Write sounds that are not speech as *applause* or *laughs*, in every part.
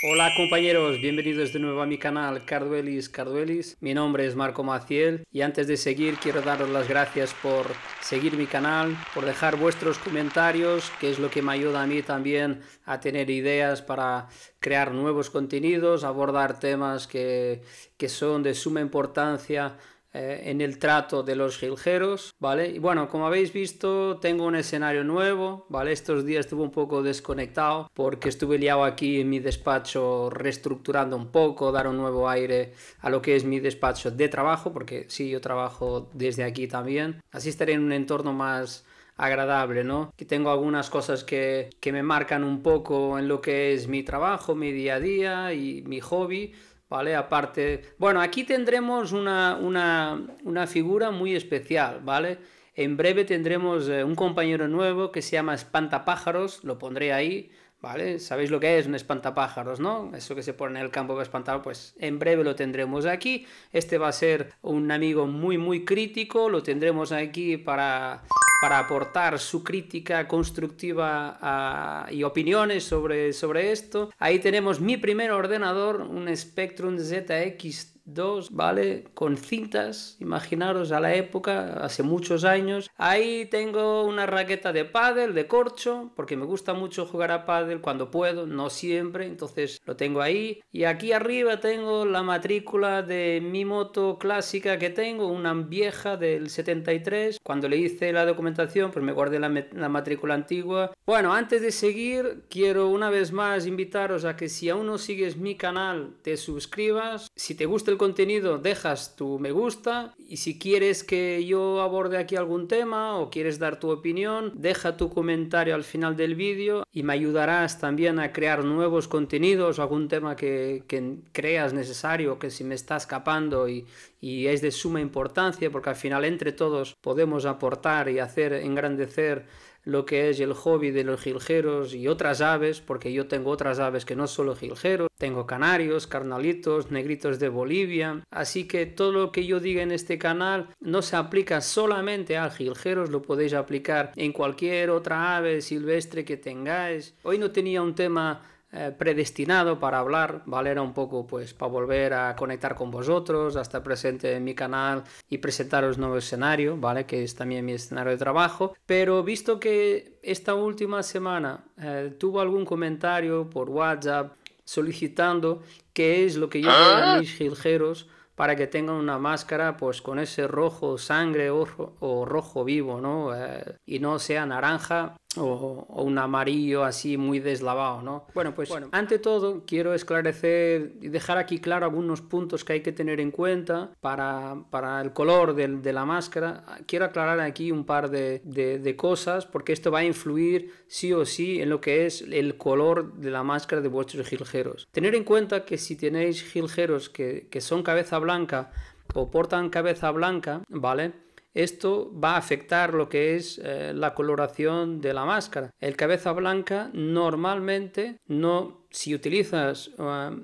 Hola compañeros, bienvenidos de nuevo a mi canal Carduelis Carduelis. Mi nombre es Marco Maciel y antes de seguir quiero daros las gracias por seguir mi canal, por dejar vuestros comentarios, que es lo que me ayuda a mí también a tener ideas para crear nuevos contenidos, abordar temas que, que son de suma importancia eh, en el trato de los giljeros, ¿vale? Y bueno, como habéis visto, tengo un escenario nuevo, ¿vale? Estos días estuve un poco desconectado porque estuve liado aquí en mi despacho reestructurando un poco, dar un nuevo aire a lo que es mi despacho de trabajo, porque sí, yo trabajo desde aquí también. Así estaré en un entorno más agradable, ¿no? Que tengo algunas cosas que, que me marcan un poco en lo que es mi trabajo, mi día a día y mi hobby, ¿vale? Aparte, bueno, aquí tendremos una, una, una figura muy especial, ¿vale? En breve tendremos eh, un compañero nuevo que se llama Espantapájaros, lo pondré ahí, ¿vale? Sabéis lo que es un espantapájaros, ¿no? Eso que se pone en el campo para espantar, pues en breve lo tendremos aquí. Este va a ser un amigo muy, muy crítico, lo tendremos aquí para para aportar su crítica constructiva ah, y opiniones sobre, sobre esto. Ahí tenemos mi primer ordenador, un Spectrum ZX 2, ¿vale? Con cintas, imaginaros a la época, hace muchos años. Ahí tengo una raqueta de pádel, de corcho, porque me gusta mucho jugar a pádel cuando puedo, no siempre, entonces lo tengo ahí. Y aquí arriba tengo la matrícula de mi moto clásica que tengo, una vieja del 73. Cuando le hice la documentación, pues me guardé la, la matrícula antigua. Bueno, antes de seguir, quiero una vez más invitaros a que si aún no sigues mi canal, te suscribas. Si te gusta el contenido dejas tu me gusta y si quieres que yo aborde aquí algún tema o quieres dar tu opinión, deja tu comentario al final del vídeo y me ayudarás también a crear nuevos contenidos o algún tema que, que creas necesario, que si me está escapando y, y es de suma importancia porque al final entre todos podemos aportar y hacer engrandecer lo que es el hobby de los jilgueros y otras aves, porque yo tengo otras aves que no solo jilgueros, tengo canarios, carnalitos, negritos de Bolivia, así que todo lo que yo diga en este canal no se aplica solamente a jilgueros, lo podéis aplicar en cualquier otra ave silvestre que tengáis. Hoy no tenía un tema eh, predestinado para hablar, ¿vale? Era un poco pues para volver a conectar con vosotros, a estar presente en mi canal y presentaros nuevo escenario, ¿vale? Que es también mi escenario de trabajo. Pero visto que esta última semana eh, tuvo algún comentario por WhatsApp solicitando qué es lo que yo veo a mis giljeros para que tengan una máscara pues con ese rojo sangre o, o rojo vivo, ¿no? Eh, y no sea naranja o, un amarillo así muy deslavado, ¿no? Bueno, pues bueno, ante todo quiero esclarecer y dejar aquí claro algunos puntos que hay que tener en cuenta para, para el color de, de, la máscara. Quiero aclarar aquí un par de, de, de, cosas porque esto va a influir sí o sí en lo que es el color de la máscara de vuestros jilgueros. Tener en cuenta que si tenéis jilgueros que, que son cabeza blanca o portan cabeza blanca, ¿vale? Esto va a afectar lo que es eh, la coloración de la máscara. El cabeza blanca normalmente no, si utilizas uh,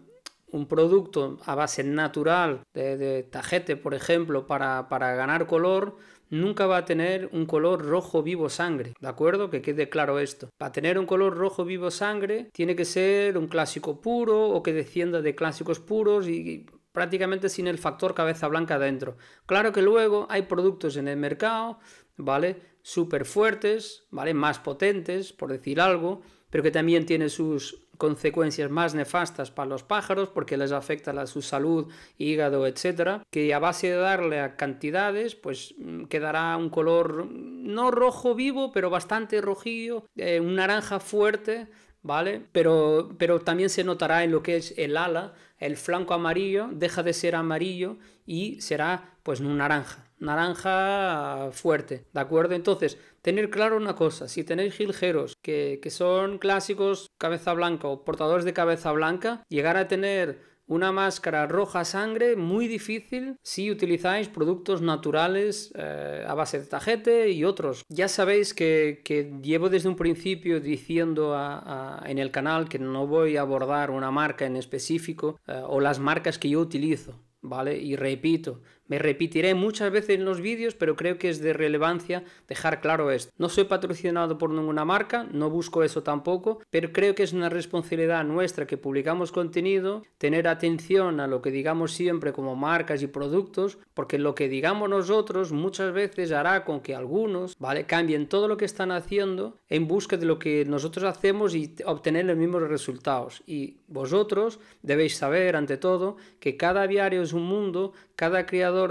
un producto a base natural de, de tajete, por ejemplo, para, para, ganar color, nunca va a tener un color rojo vivo sangre, ¿de acuerdo? Que quede claro esto. Para tener un color rojo vivo sangre, tiene que ser un clásico puro o que descienda de clásicos puros y prácticamente sin el factor cabeza blanca dentro. Claro que luego hay productos en el mercado, ¿vale? Súper fuertes, ¿vale? Más potentes, por decir algo, pero que también tienen sus consecuencias más nefastas para los pájaros porque les afecta a su salud, hígado, etcétera, que a base de darle a cantidades, pues mm, quedará un color no rojo vivo, pero bastante rojillo, eh, un naranja fuerte, ¿vale? Pero, pero también se notará en lo que es el ala, el flanco amarillo deja de ser amarillo y será pues un naranja, naranja fuerte, ¿de acuerdo? Entonces, tener claro una cosa, si tenéis giljeros que, que son clásicos cabeza blanca o portadores de cabeza blanca, llegar a tener una máscara roja sangre muy difícil si utilizáis productos naturales eh, a base de tajete y otros. Ya sabéis que, que llevo desde un principio diciendo a, en el canal que no voy a abordar una marca en específico eh, o las marcas que yo utilizo. ¿Vale? Y repito, Me repetiré muchas veces en los vídeos, pero creo que es de relevancia dejar claro esto. No soy patrocinado por ninguna marca, no busco eso tampoco, pero creo que es una responsabilidad nuestra que publicamos contenido, tener atención a lo que digamos siempre como marcas y productos, porque lo que digamos nosotros muchas veces hará con que algunos, ¿vale? Cambien todo lo que están haciendo en busca de lo que nosotros hacemos y obtener los mismos resultados. Y vosotros debéis saber, ante todo, que cada aviario es un mundo, cada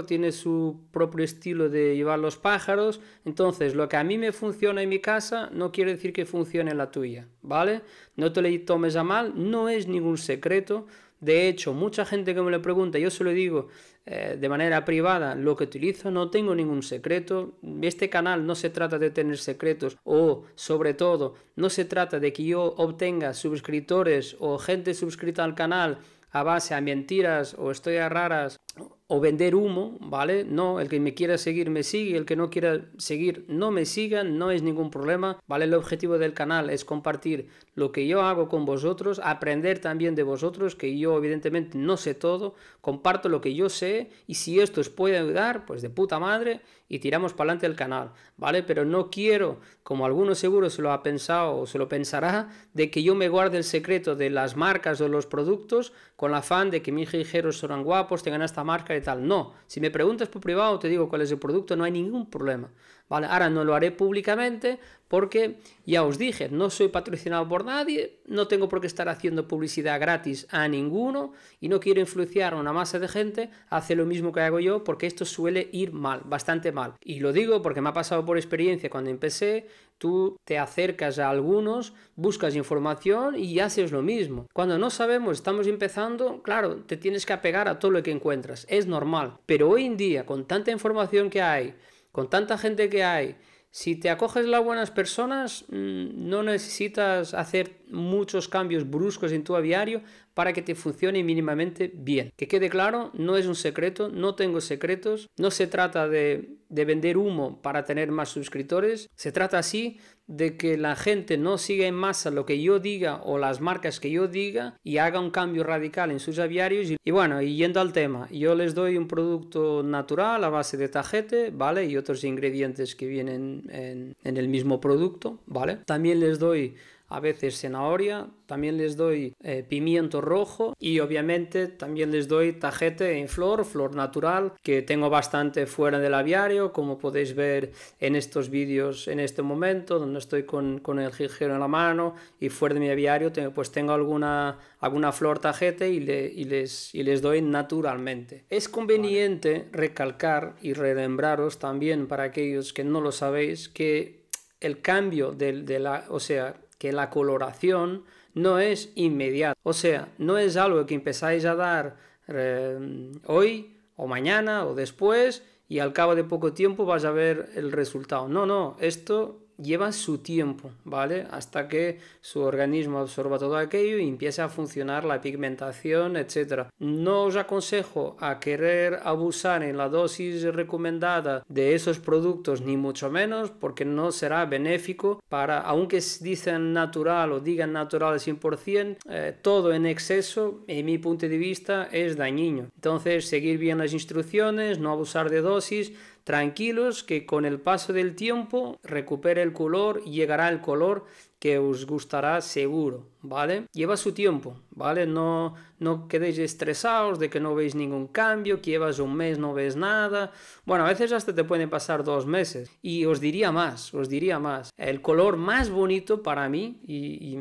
tiene su propio estilo de llevar los pájaros, entonces lo que a mí me funciona en mi casa no quiere decir que funcione en la tuya, ¿vale? No te le tomes a mal, no es ningún secreto. De hecho, mucha gente que me lo pregunta, yo se lo digo eh, de manera privada lo que utilizo, no tengo ningún secreto. Este canal no se trata de tener secretos o, sobre todo, no se trata de que yo obtenga suscriptores o gente suscrita al canal a base a mentiras o historias raras o vender humo, ¿vale? No, el que me quiera seguir me sigue, el que no quiera seguir no me siga, no es ningún problema, ¿vale? El objetivo del canal es compartir lo que yo hago con vosotros, aprender también de vosotros, que yo evidentemente no sé todo, comparto lo que yo sé y si esto os puede ayudar, pues de puta madre y tiramos para adelante el canal, ¿vale? Pero no quiero, como alguno seguro se lo ha pensado o se lo pensará, de que yo me guarde el secreto de las marcas o los productos con la afán de que mis hijeros serán guapos, tengan esta marca tal. No, si me preguntas por privado te digo cuál es el producto, no hay ningún problema. ¿vale? Ahora no lo haré públicamente porque ya os dije, no soy patrocinado por nadie, no tengo por qué estar haciendo publicidad gratis a ninguno y no quiero influenciar a una masa de gente a hacer lo mismo que hago yo porque esto suele ir mal, bastante mal. Y lo digo porque me ha pasado por experiencia cuando empecé, tú te acercas a algunos, buscas información y haces lo mismo. Cuando no sabemos, estamos empezando, claro, te tienes que apegar a todo lo que encuentras, es normal. Pero hoy en día, con tanta información que hay, con tanta gente que hay, si te acoges las buenas personas, mm, no necesitas hacer muchos cambios bruscos en tu aviario para que te funcione mínimamente bien. Que quede claro, no es un secreto, no tengo secretos, no se trata de, de vender humo para tener más suscriptores, se trata así de que la gente no siga en masa lo que yo diga o las marcas que yo diga y haga un cambio radical en sus aviarios. Y, bueno, y yendo al tema, yo les doy un producto natural a base de tajete, ¿vale? Y otros ingredientes que vienen en, en el mismo producto, ¿vale? También les doy a veces zanahoria, también les doy eh, pimiento rojo y obviamente también les doy tajete en flor, flor natural, que tengo bastante fuera del aviario, como podéis ver en estos vídeos en este momento, donde estoy con, el jilguero en la mano y fuera de mi aviario, pues tengo alguna, alguna flor tajete y, les, y les doy naturalmente. Es conveniente recalcar y relembraros también para aquellos que no lo sabéis que el cambio de, de la, o sea, que la coloración no es inmediata. O sea, no es algo que empezáis a dar eh, hoy o mañana o después y al cabo de poco tiempo vas a ver el resultado. No, no, esto lleva su tiempo, ¿vale? Hasta que su organismo absorba todo aquello y empiece a funcionar la pigmentación, etc. No os aconsejo a querer abusar en la dosis recomendada de esos productos, ni mucho menos, porque no será benéfico para, aunque dicen natural o digan natural al 100%, eh, todo en exceso, en mi punto de vista, es dañino. Entonces, seguir bien las instrucciones, no abusar de dosis, Tranquilos que con el paso del tiempo recupere el color y llegará el color que os gustará seguro, ¿vale? Lleva su tiempo, ¿vale? No, no quedéis estresados de que no veis ningún cambio, que llevas un mes, no ves nada. Bueno, a veces hasta te pueden pasar dos meses. Y os diría más, os diría más. El color más bonito para mí y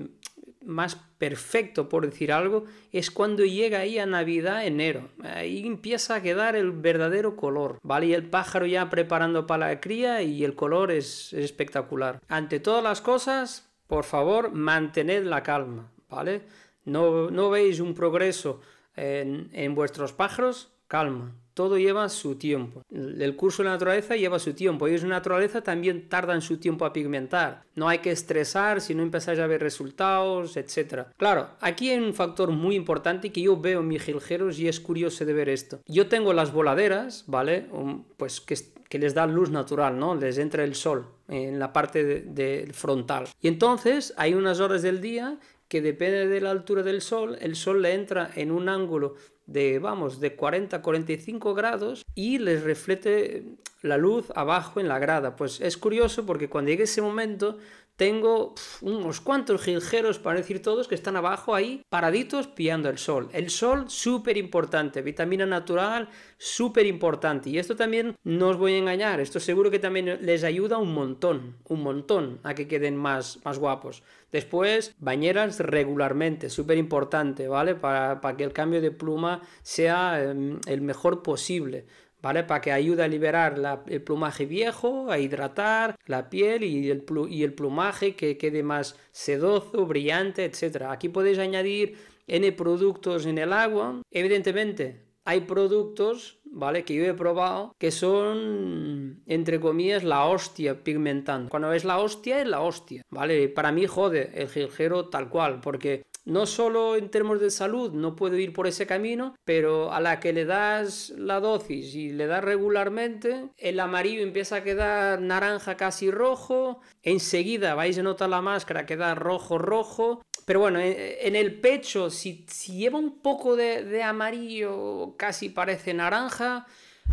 más perfecto, por decir algo, es cuando llega ahí a Navidad, enero. Ahí empieza a quedar el verdadero color, ¿vale? Y el pájaro ya preparando para la cría y el color es, espectacular. Ante todas las cosas, por favor, mantened la calma, ¿vale? No, no veis un progreso en, en vuestros pájaros, calma, todo lleva su tiempo. El curso de la naturaleza lleva su tiempo. Ellos en naturaleza también tardan su tiempo a pigmentar. No hay que estresar si no empezáis a ver resultados, etc. Claro, aquí hay un factor muy importante que yo veo en mis jilgueros y es curioso de ver esto. Yo tengo las voladeras, ¿vale? Pues que, que les da luz natural, ¿no? Les entra el sol en la parte de, frontal. Y entonces hay unas horas del día que depende de la altura del sol, el sol le entra en un ángulo de, vamos, de 40 a 45 grados y les reflete la luz abajo en la grada. Pues es curioso porque cuando llegue ese momento tengo unos cuantos jilgueros, para decir todos, que están abajo ahí, paraditos, pillando el sol. El sol, súper importante. Vitamina natural, súper importante. Y esto también no os voy a engañar. Esto seguro que también les ayuda un montón, un montón a que queden más, más guapos. Después, bañeras regularmente, súper importante, ¿vale? Para, para, que el cambio de pluma sea eh, el mejor posible. ¿Vale? Para que ayude a liberar el plumaje viejo, a hidratar la piel y el, y el plumaje que quede más sedoso, brillante, etc. Aquí podéis añadir N productos en el agua. Evidentemente, hay productos, ¿vale? Que yo he probado que son, entre comillas, la hostia pigmentando. Cuando es la hostia, es la hostia, ¿vale? Para mí jode el jilguero tal cual, porque no solo en términos de salud no puedo ir por ese camino, pero a la que le das la dosis y le das regularmente, el amarillo empieza a quedar naranja casi rojo, enseguida vais a notar la máscara queda rojo rojo, pero bueno, en el pecho, si, lleva un poco de, de amarillo, casi parece naranja,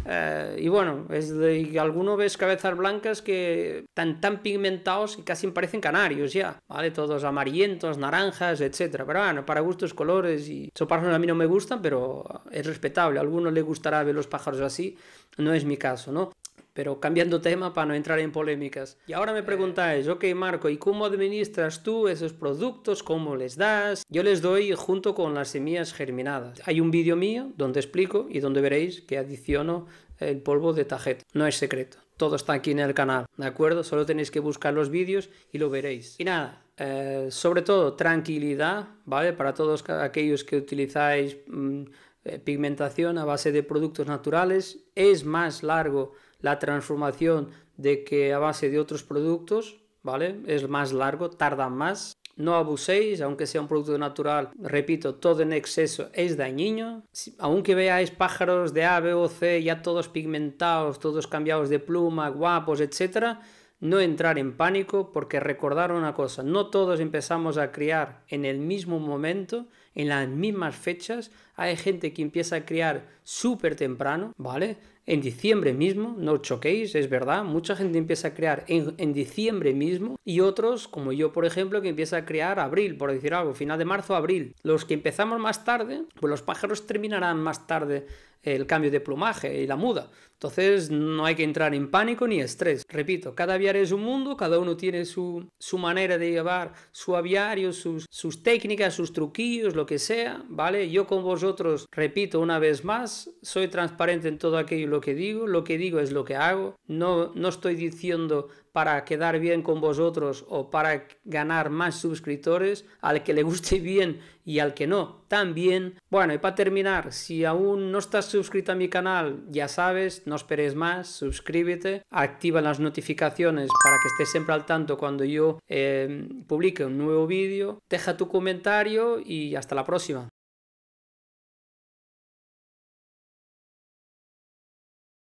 eh, y bueno, es de, alguno ves cabezas blancas que están tan pigmentados que casi parecen canarios ya, ¿vale? Todos amarillentos, naranjas, etcétera. Pero bueno, para gustos, colores y... Esos pájaros a mí no me gustan, pero es respetable. A algunos les gustará ver los pájaros así, no es mi caso, ¿no? Pero cambiando tema para no entrar en polémicas. Y ahora me preguntáis, ok Marco, ¿y cómo administras tú esos productos? ¿Cómo les das? Yo les doy junto con las semillas germinadas. Hay un vídeo mío donde explico y donde veréis que adiciono el polvo de tajet. No es secreto. Todo está aquí en el canal, ¿de acuerdo? Solo tenéis que buscar los vídeos y lo veréis. Y nada, eh, sobre todo tranquilidad, ¿vale? Para todos aquellos que utilizáis mm, eh, pigmentación a base de productos naturales, es más largo la transformación de que a base de otros productos, ¿vale? Es más largo, tarda más. No abuséis, aunque sea un producto natural, repito, todo en exceso es dañino. Aunque veáis pájaros de A, B o C ya todos pigmentados, todos cambiados de pluma, guapos, etc., no entrar en pánico porque recordar una cosa, no todos empezamos a criar en el mismo momento, en las mismas fechas, hay gente que empieza a criar súper temprano, ¿vale? en diciembre mismo, no choquéis, es verdad, mucha gente empieza a crear en, diciembre mismo y otros, como yo por ejemplo, que empieza a crear abril, por decir algo, final de marzo, abril. Los que empezamos más tarde, pues los pájaros terminarán más tarde el cambio de plumaje y la muda. Entonces no hay que entrar en pánico ni estrés. Repito, cada aviario es un mundo, cada uno tiene su, su manera de llevar su aviario, sus, sus técnicas, sus truquillos, lo que sea, ¿vale? Yo con vosotros, repito una vez más, soy transparente en todo aquello lo que digo, lo que digo es lo que hago, no, no estoy diciendo para quedar bien con vosotros o para ganar más suscriptores, al que le guste *laughs* bien y al que no, también. Bueno, y para terminar, si aún no estás suscrito a mi canal, ya sabes, no esperes más, suscríbete, activa las notificaciones para que estés siempre al tanto cuando yo eh, publique un nuevo vídeo, deja tu comentario y hasta la próxima.